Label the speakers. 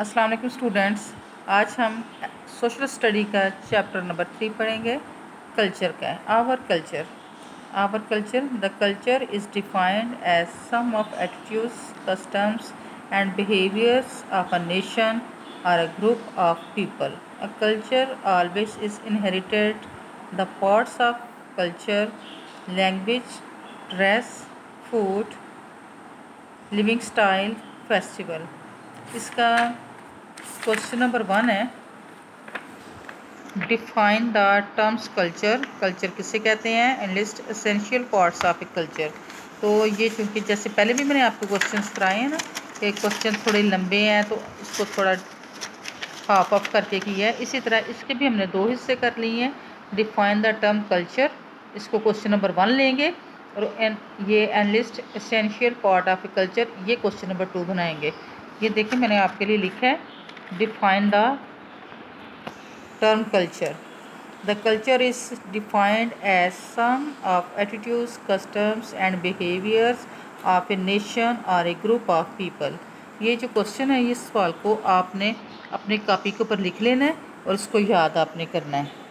Speaker 1: अस्सलाम वालेकुम स्टूडेंट्स। आज हम सोशल स्टडी का चैप्टर नंबर थ्री पढ़ेंगे, कल्चर का our culture. Our culture, the culture is defined as sum of attitudes, customs and behaviours of a nation और a group of people. A culture always is inherited the parts of culture, language, dress, food, living style, festival. इसका question number one है। Define the terms culture culture किसे कहते हैं? And list essential parts of a culture तो ये चूँकि जैसे पहले भी मैंने आपको क्वेश्चन कराए हैं ना कि क्वेश्चन थोड़े लंबे हैं तो इसको थोड़ा हाफ़ ऑफ़ करके किया है। इसी तरह इसके भी हमने दो हिस्से कर लिए हैं। डिफाइन द टर्म कल्चर इसको क्वेश्चन नंबर वन लेंगे और एन ये enlist essential part of a culture ये क्वेश्चन नंबर टू बनाएँगे। ये देखिए मैंने आपके लिए लिखा है। Define the term culture the culture is defined as sum of attitudes customs and behaviors of a nation or a group of people ये जो क्वेश्चन है इस सवाल को आपने अपने कॉपी के ऊपर लिख लेना है और उसको याद आपने करना है